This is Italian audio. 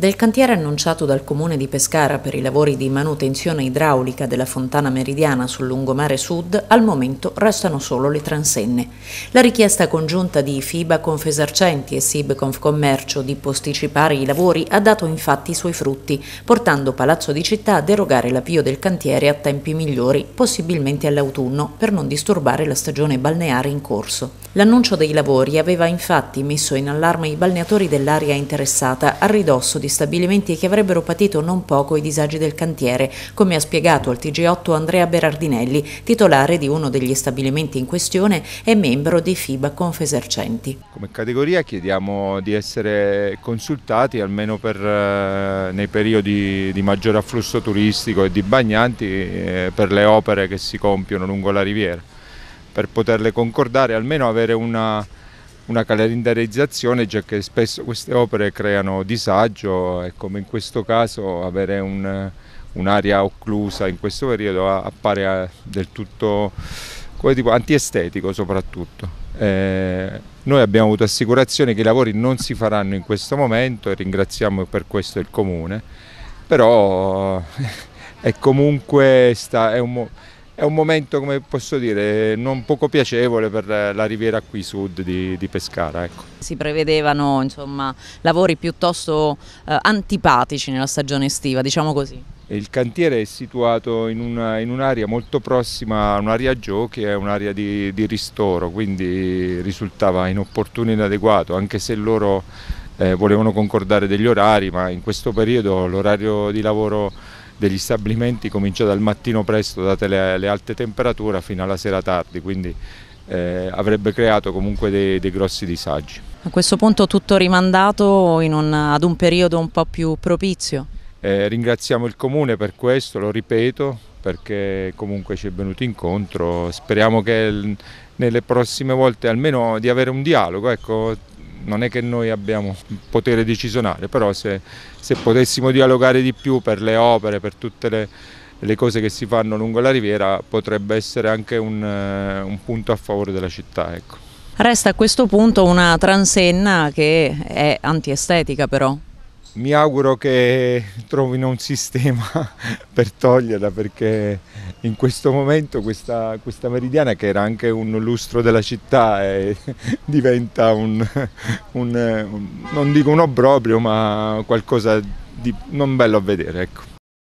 Del cantiere annunciato dal comune di Pescara per i lavori di manutenzione idraulica della fontana meridiana sul lungomare sud, al momento restano solo le transenne. La richiesta congiunta di FIBA Confesercenti e SIB Confcommercio di posticipare i lavori ha dato infatti i suoi frutti, portando Palazzo di Città a derogare l'avvio del cantiere a tempi migliori, possibilmente all'autunno, per non disturbare la stagione balneare in corso. L'annuncio dei lavori aveva infatti messo in allarme i balneatori dell'area interessata a ridosso di stabilimenti che avrebbero patito non poco i disagi del cantiere, come ha spiegato al TG8 Andrea Berardinelli, titolare di uno degli stabilimenti in questione e membro di FIBA Confesercenti. Come categoria chiediamo di essere consultati almeno per, eh, nei periodi di maggiore afflusso turistico e di bagnanti eh, per le opere che si compiono lungo la riviera, per poterle concordare, almeno avere una una calendarizzazione già che spesso queste opere creano disagio e come in questo caso avere un, un'area occlusa in questo periodo appare eh, del tutto tipo, antiestetico soprattutto. Eh, noi abbiamo avuto assicurazione che i lavori non si faranno in questo momento e ringraziamo per questo il Comune, però è comunque sta, è un, è un momento, come posso dire, non poco piacevole per la riviera qui sud di, di Pescara. Ecco. Si prevedevano insomma, lavori piuttosto eh, antipatici nella stagione estiva, diciamo così. Il cantiere è situato in, una, in un'area molto prossima a un'area giochi, è un'area di, di, ristoro, quindi risultava inopportuno e inadeguato, anche se loro eh, volevano concordare degli orari, ma in questo periodo l'orario di lavoro degli stabilimenti comincia dal mattino presto, date le, le alte temperature, fino alla sera tardi, quindi eh, avrebbe creato comunque dei, dei, grossi disagi. A questo punto tutto rimandato un, ad un periodo un po' più propizio? Eh, ringraziamo il Comune per questo, lo ripeto, perché comunque ci è venuto incontro, speriamo che nelle prossime volte almeno di avere un dialogo, ecco, non è che noi abbiamo potere decisionale, però se, se potessimo dialogare di più per le opere, per tutte le, le, cose che si fanno lungo la riviera, potrebbe essere anche un, eh, un punto a favore della città. Ecco. Resta a questo punto una transenna che è antiestetica però. Mi auguro che trovino un sistema per toglierla perché in questo momento questa, questa meridiana che era anche un lustro della città eh, diventa un, un, un, non dico un obbrobrio ma qualcosa di non bello a vedere. Ecco.